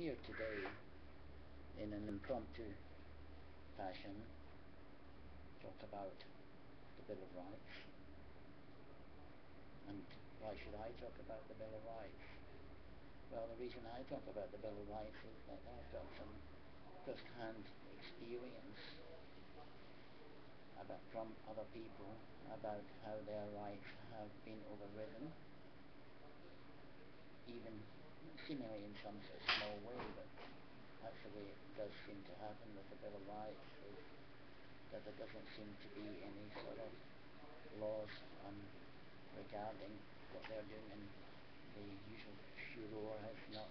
here today in an impromptu fashion talk about the Bill of Rights. And why should I talk about the Bill of Rights? Well, the reason I talk about the Bill of Rights is that I've got some first-hand experience about from other people about how their rights have been overridden, seemingly in some sort of small way, but that's the way it does seem to happen with the Bill of Rights, is that there doesn't seem to be any sort of laws um, regarding what they're doing and the usual furor has not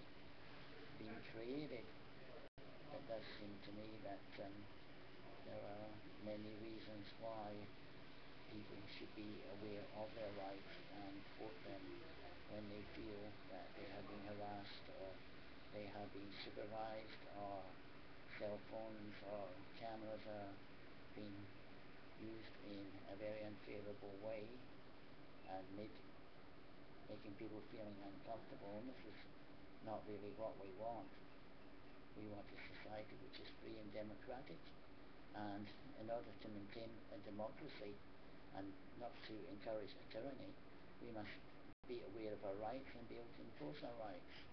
been created. It does seem to me that um, there are many reasons why people should be aware of their rights and vote them when they feel that they have been harassed or have been supervised or cell phones or cameras are being used in a very unfavorable way and made, making people feeling uncomfortable and this is not really what we want. We want a society which is free and democratic and in order to maintain a democracy and not to encourage a tyranny, we must be aware of our rights and be able to enforce our rights.